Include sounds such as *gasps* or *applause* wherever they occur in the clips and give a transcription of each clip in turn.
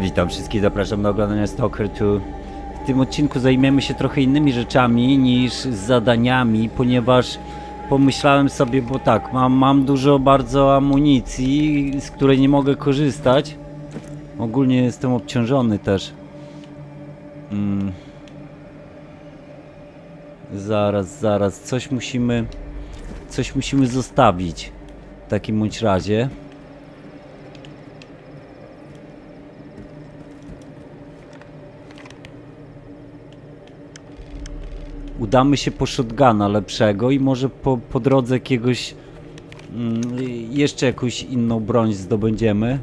Witam wszystkich, zapraszam na oglądanie Stalker 2. W tym odcinku zajmiemy się trochę innymi rzeczami niż zadaniami, ponieważ pomyślałem sobie, bo tak, mam, mam dużo bardzo amunicji, z której nie mogę korzystać. Ogólnie jestem obciążony też. Mm. Zaraz, zaraz, coś musimy, coś musimy zostawić w takim bądź razie. Udamy się po shotguna lepszego i może po, po drodze jakiegoś mm, jeszcze jakąś inną broń zdobędziemy.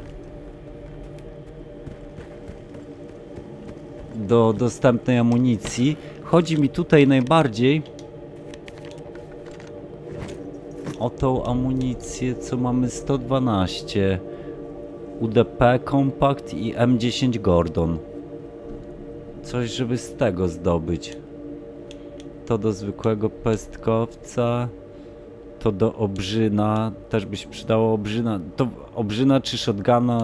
Do dostępnej amunicji. Chodzi mi tutaj najbardziej o tą amunicję co mamy 112 UDP Compact i M10 Gordon. Coś żeby z tego zdobyć to do zwykłego pestkowca, to do obrzyna, też by się przydało obrzyna, to obrzyna czy shotguna,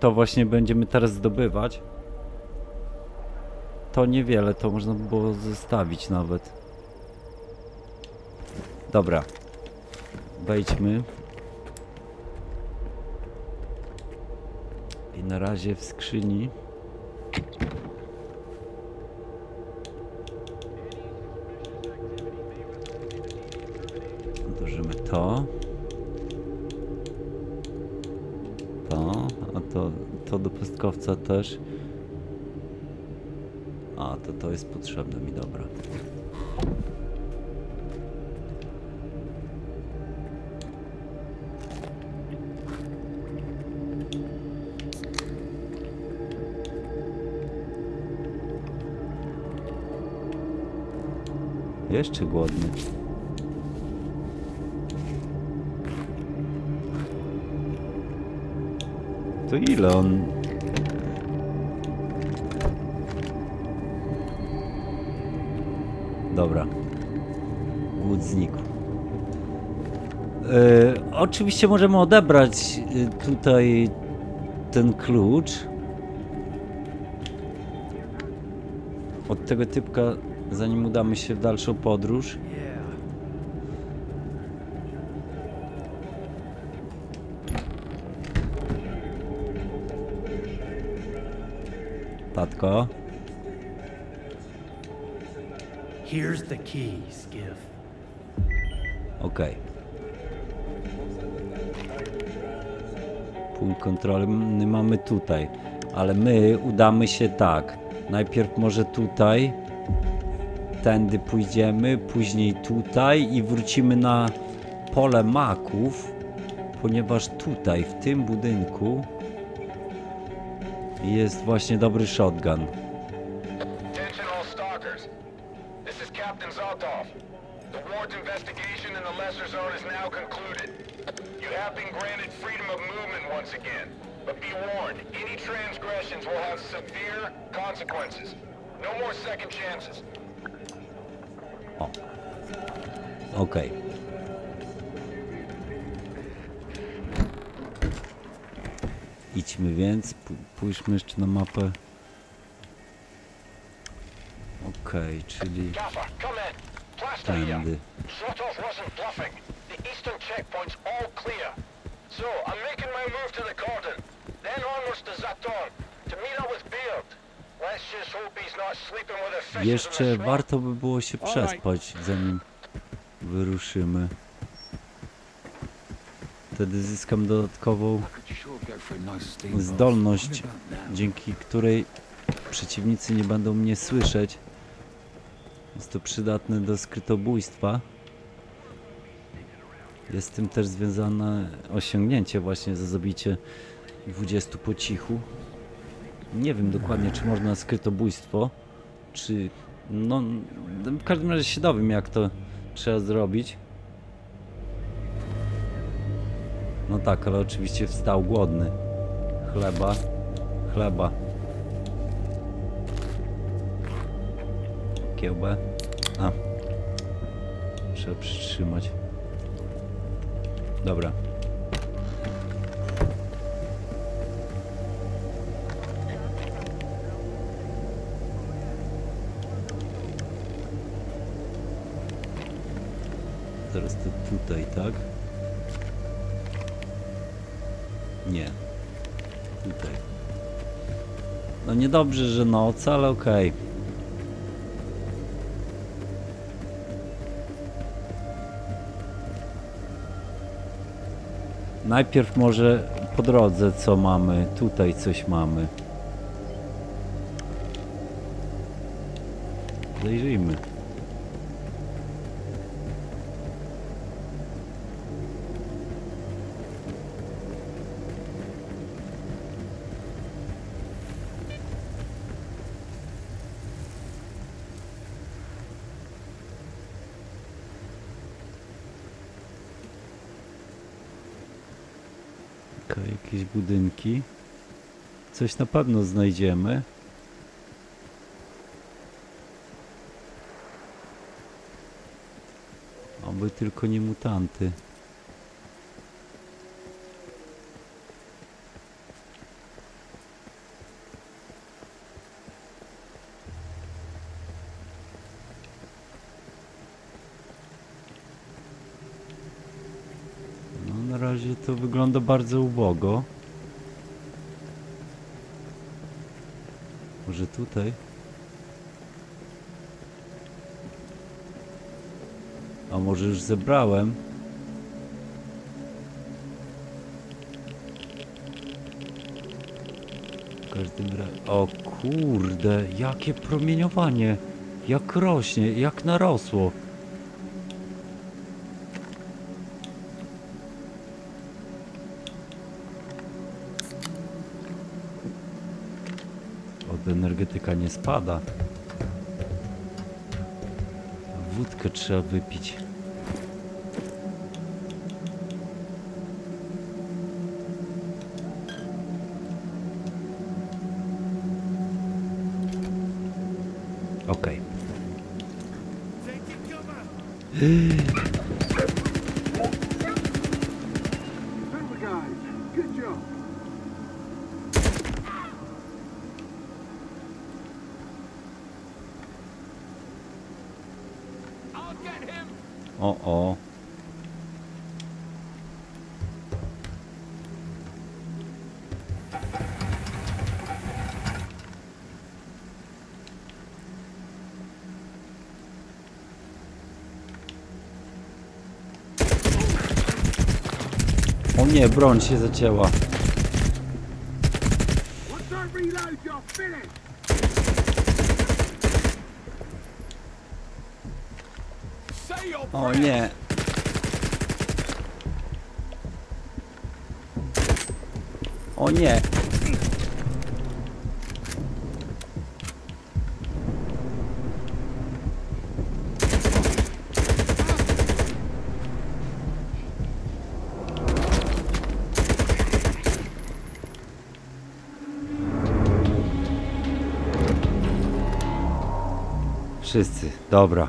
to właśnie będziemy teraz zdobywać. To niewiele, to można by było zostawić nawet. Dobra. Wejdźmy. I na razie w skrzyni. To. To, a to, to do pustkowca też. A, to to jest potrzebne mi, dobra. Jeszcze głodny. Ile on... Dobra. Głód znikł. E, oczywiście możemy odebrać e, tutaj ten klucz. Od tego typka, zanim udamy się w dalszą podróż. Tatko. Here's the key, Skiff. Okej. Punkt kontrolny mamy tutaj, ale my udamy się tak. Najpierw może tutaj, tędy pójdziemy, później tutaj i wrócimy na pole maków, ponieważ tutaj, w tym budynku jest właśnie dobry shotgun. Attention all Idźmy więc, pójdźmy jeszcze na mapę. Okej, czyli. Plaster here. tędy. So, I'm making my move to the cordon. Then onwards to Zaton, to meet up with Beard. Let's just hope he's not sleeping with a fish in Jeszcze warto by było się przespać, zanim wyruszymy. Wtedy zyskam dodatkową zdolność, dzięki której przeciwnicy nie będą mnie słyszeć. Jest to przydatne do skrytobójstwa. Jest z tym też związane osiągnięcie właśnie za zabicie 20 po cichu. Nie wiem dokładnie, czy można skrytobójstwo, czy... No, w każdym razie się dowiem, jak to trzeba zrobić. No tak, ale oczywiście wstał głodny. Chleba, chleba. Kiełbę. A. Trzeba przytrzymać. Dobra. Teraz to tutaj, tak? Nie. Tutaj. No niedobrze, że noc, ale okej. Najpierw może po drodze co mamy. Tutaj coś mamy. Zajrzyjmy. Jakieś budynki. Coś na pewno znajdziemy. Oby tylko nie mutanty. No na razie to wygląda bardzo ubogo. Może tutaj? A może już zebrałem? W każdym razie... O kurde, jakie promieniowanie! Jak rośnie, jak narosło! Nie spada. Wódkę trzeba wypić. Okej. Remember, *gasps* O, o. O nie, broń się zacięła. Wszyscy, dobra.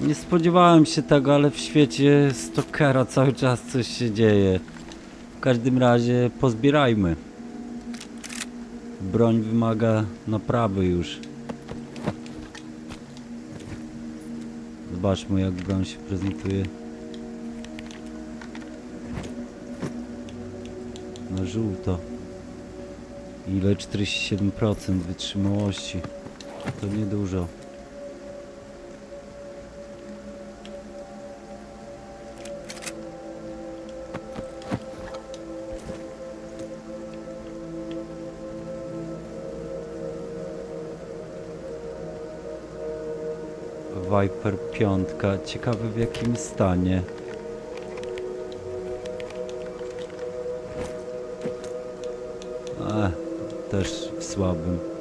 Nie spodziewałem się tego, ale w świecie Stalkera cały czas coś się dzieje. W każdym razie pozbierajmy. Broń wymaga naprawy już. Zobaczmy jak broń się prezentuje. Na żółto. Ile? 47% wytrzymałości. To niedużo. Viper 5. Ciekawy w jakim stanie. Też w słabym.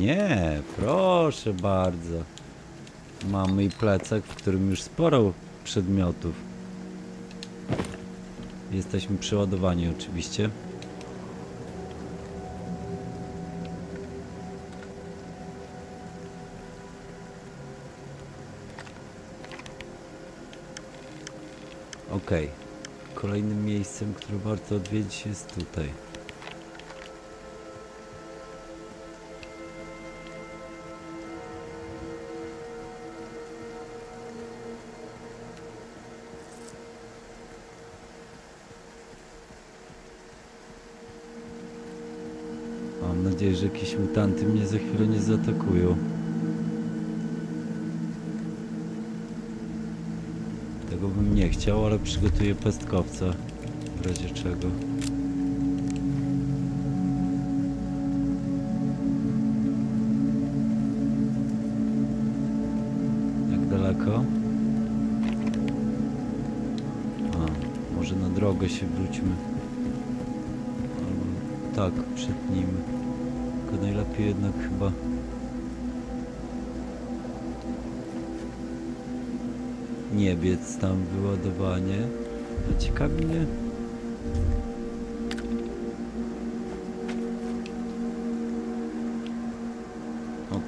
Nie, proszę bardzo. Mamy i plecak, w którym już sporo przedmiotów. Jesteśmy przeładowani oczywiście. Okej. Kolejnym miejscem, które warto odwiedzić jest tutaj. Chciał, ale przygotuję pestkowca. W razie czego. Jak daleko? A, może na drogę się wróćmy. Albo tak, przetnijmy. Tylko najlepiej jednak chyba... nie biec tam wyładowanie. A ciekawi mnie. Okej.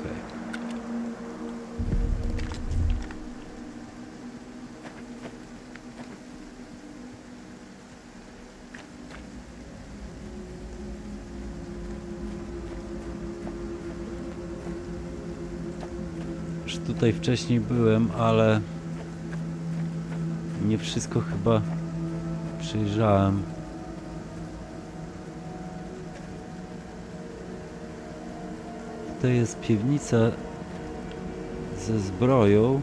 Już tutaj wcześniej byłem, ale nie wszystko chyba przejrzałem. Tutaj jest piwnica ze zbroją.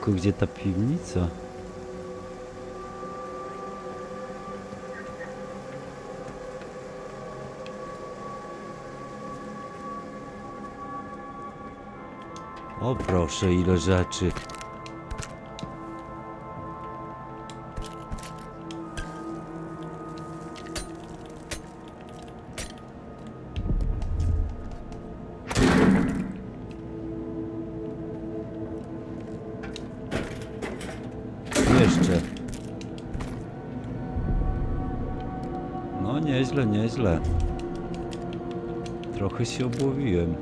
Tylko gdzie ta piwnica? O proszę, ile rzeczy. Jeszcze. No nieźle, nieźle. Trochę się obłowiłem.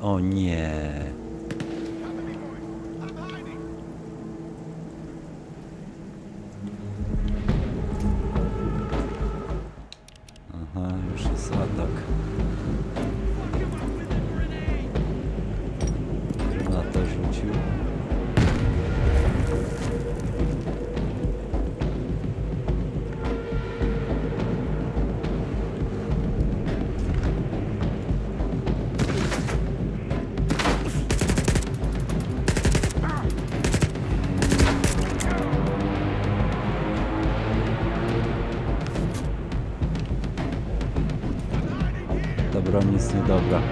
O nie. Jest niedobra.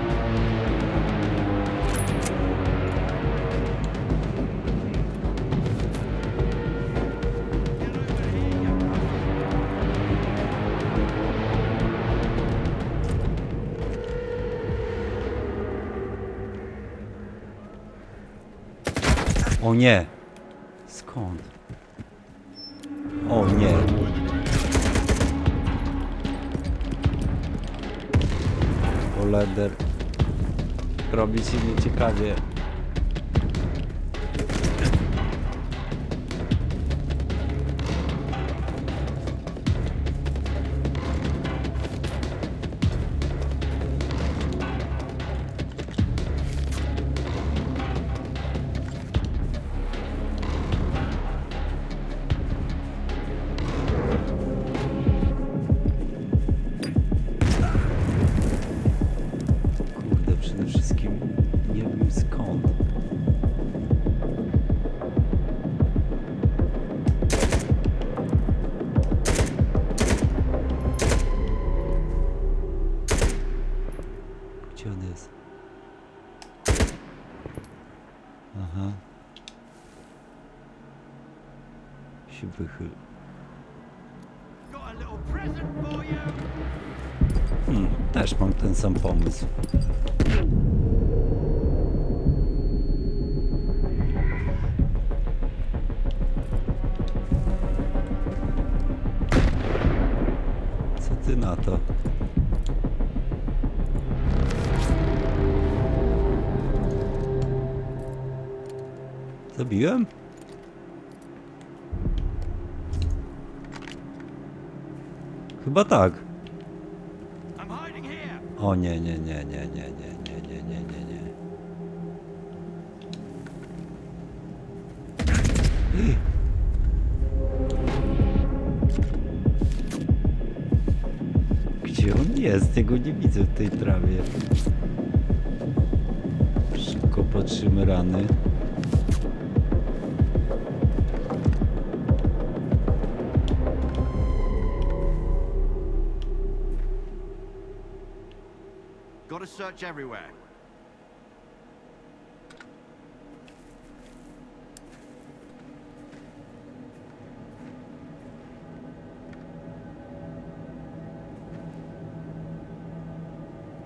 O nie! obsidian de caveira. Też mam ten sam pomysł. Co ty na to? Zabiłem? Chyba tak. O nie, nie, nie, nie, nie, nie, nie, nie, nie, nie, nie. Gdzie on jest? Jego nie widzę w tej trawie. Szybko patrzymy rany. Search everywhere.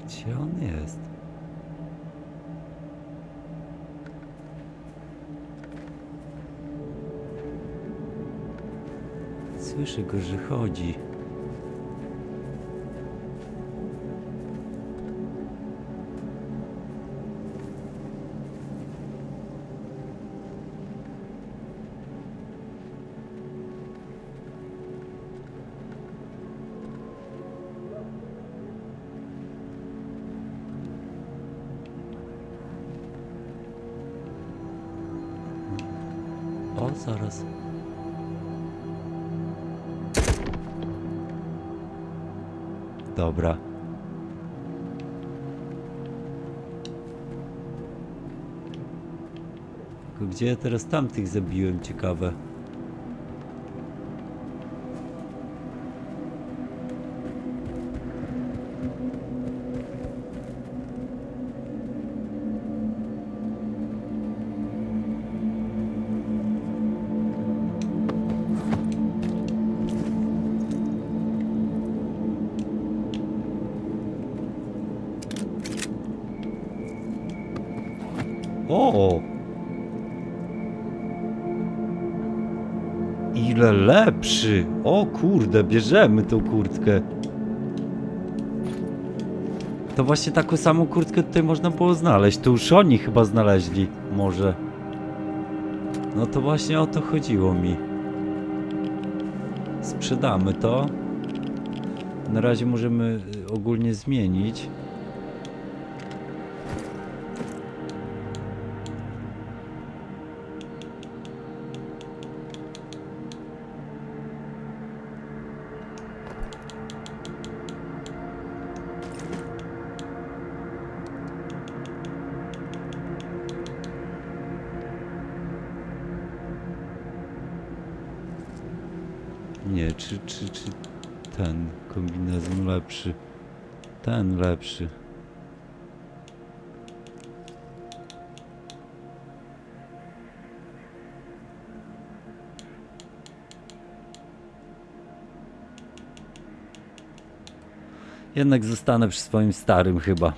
Gdzie on jest? Słyszę go, że chodzi. Gdzie ja teraz tamtych zabiłem? Ciekawe. O! Lepszy! O kurde, bierzemy tą kurtkę. To właśnie taką samą kurtkę tutaj można było znaleźć. To już oni chyba znaleźli. Może. No to właśnie o to chodziło mi. Sprzedamy to. Na razie możemy y, ogólnie zmienić. Nie, czy, czy, czy ten kombinezon lepszy? Ten lepszy. Jednak zostanę przy swoim starym chyba.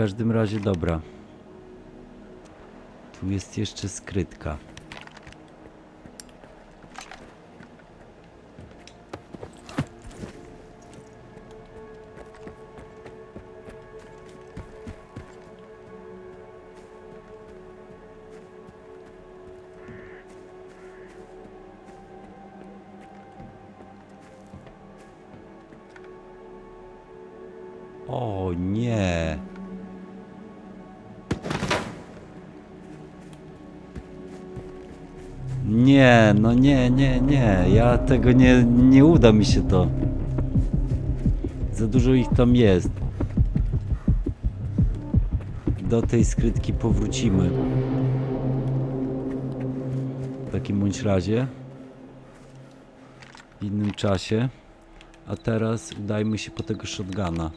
Każdym razie dobra. Tu jest jeszcze skrytka. O nie. Nie, no nie, nie, nie. Ja tego nie, nie uda mi się to. Za dużo ich tam jest. Do tej skrytki powrócimy. W takim bądź razie. W innym czasie. A teraz udajmy się po tego shotguna.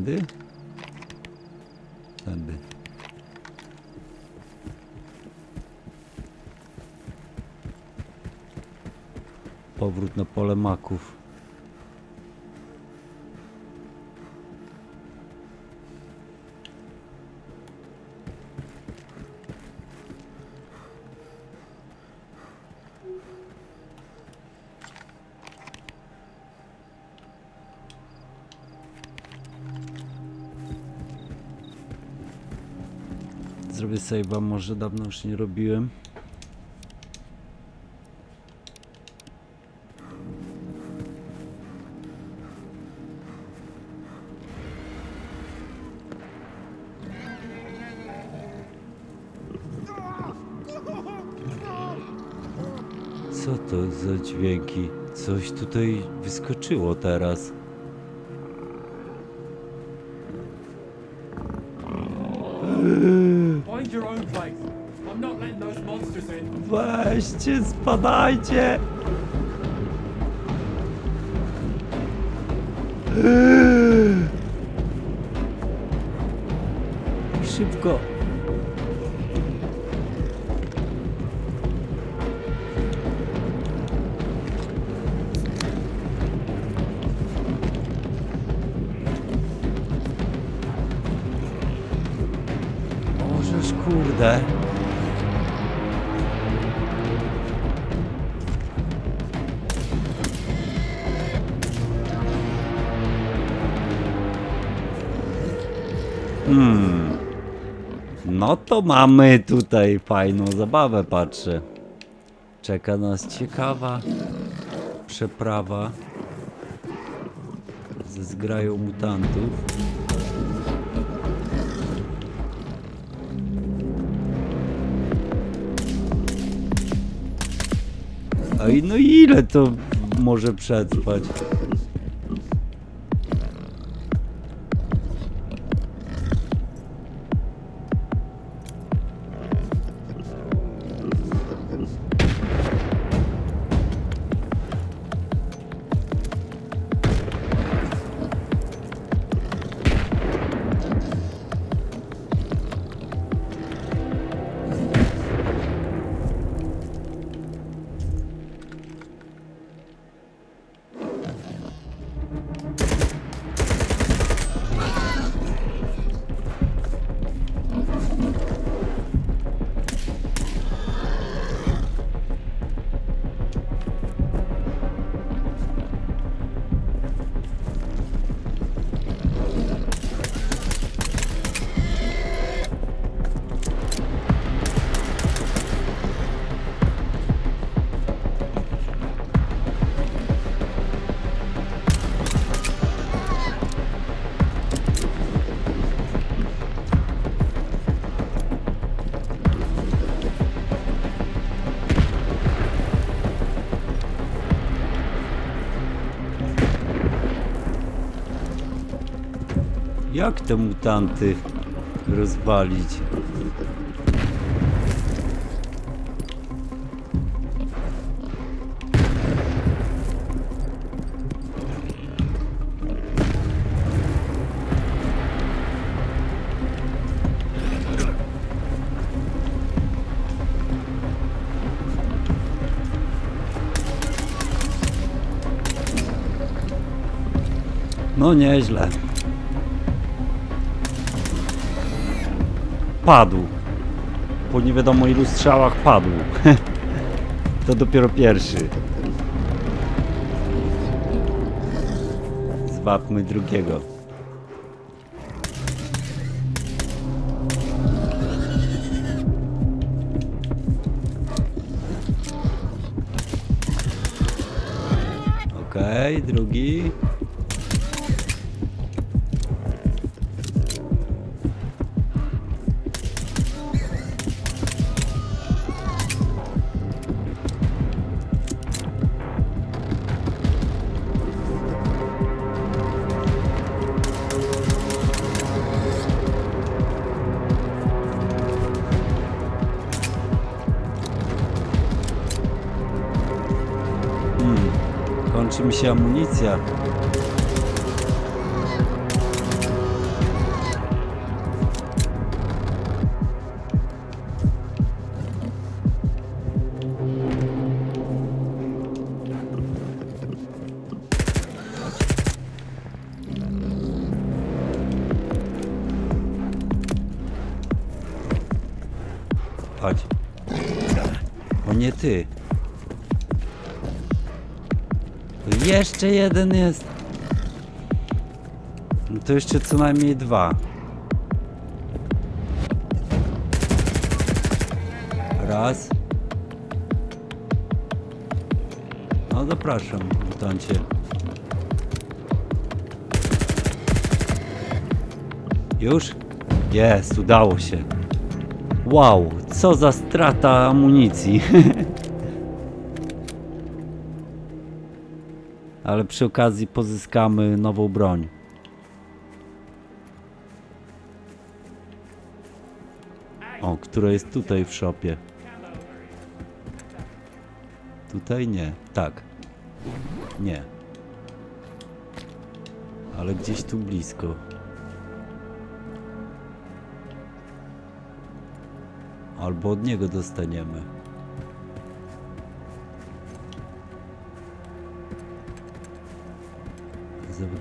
Tędy? Tędy. Powrót na pole maków. Zrobię save'a, może dawno już nie robiłem. Co to za dźwięki? Coś tutaj wyskoczyło teraz. Weźcie, spadajcie! Szybko! No to mamy tutaj fajną zabawę, patrzę. Czeka nas ciekawa przeprawa ze zgrają mutantów. Ej, no ile to może przetrwać? Jak te mutanty rozwalić? No nieźle. Padł. Po nie wiadomo ilu strzałach padł. *laughs* to dopiero pierwszy. Zwabmy drugiego. Okej, drugi. Mi się amunicja. Chodź. O nie ty. Jeszcze jeden jest. No to jeszcze co najmniej dwa. Raz. No zapraszam, mutancie. Już? Jest, udało się. Wow, co za strata amunicji. *laughs* Ale przy okazji pozyskamy nową broń. O, która jest tutaj w shopie. Tutaj nie. Tak. Nie. Ale gdzieś tu blisko. Albo od niego dostaniemy.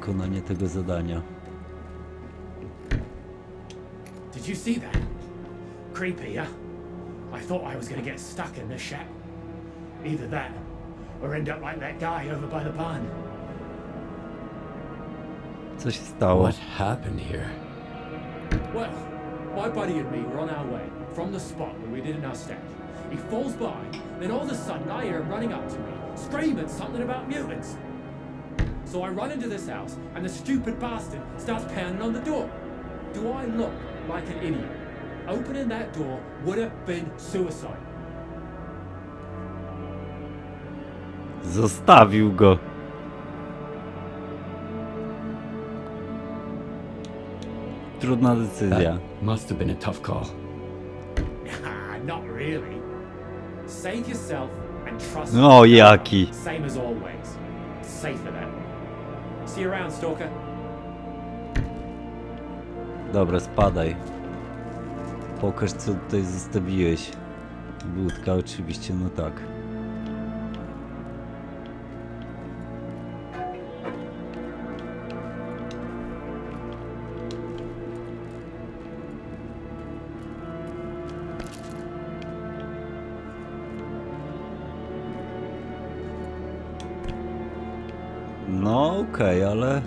Wykonanie tego zadania. Did you see that? Creepy, yeah? I thought I was gonna get stuck in this shack. Either that, or end up like that guy over by the barn. Co się stało? What happened here? Well, my buddy and me were on our way from the spot where we did in our stash. He falls by, then all of a sudden I hear him running up to me, screaming something about mutants. So I run into this house, and the stupid bastard starts pounding on the door. Do I look like an idiot? Opening that door would have been suicide. Zostawił go. Trudna decyzja. That must have been a tough call. Not really. Save yourself and trust. No, me. jaki. Same as always. Safer that way. See you around, Stalker. Dobra, spadaj. Pokaż co tutaj zostawiłeś. Budka oczywiście, no tak. Okej, ale...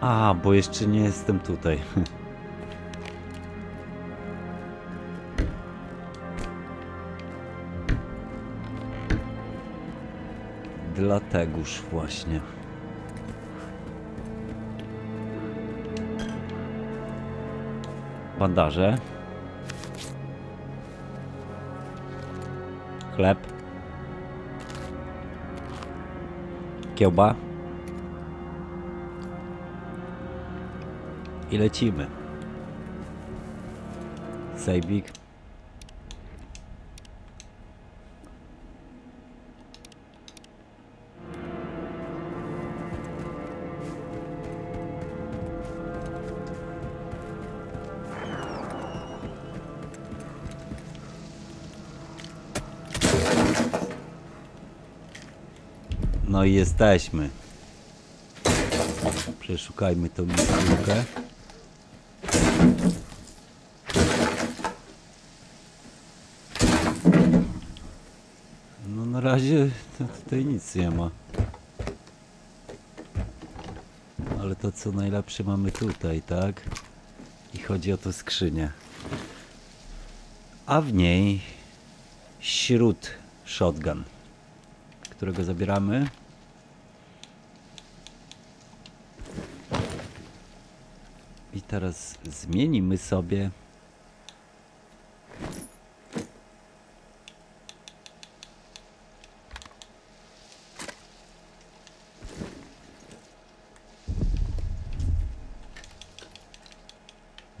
A, bo jeszcze nie jestem tutaj. *laughs* Dlategoż właśnie. Bandaże. que é o bar. e é Ilatiba. Saibik. No i jesteśmy. Przeszukajmy tą miejscówkę. No na razie to tutaj nic nie ma. Ale to co najlepsze mamy tutaj, tak? I chodzi o tę skrzynię. A w niej śród shotgun, którego zabieramy. Teraz zmienimy sobie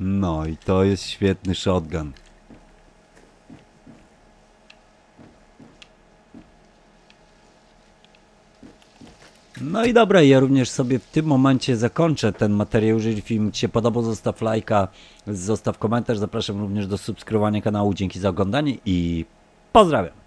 No i to jest świetny shotgun. No i dobra, ja również sobie w tym momencie zakończę ten materiał. Jeżeli film Ci się podobał, zostaw lajka, zostaw komentarz. Zapraszam również do subskrybowania kanału. Dzięki za oglądanie i pozdrawiam.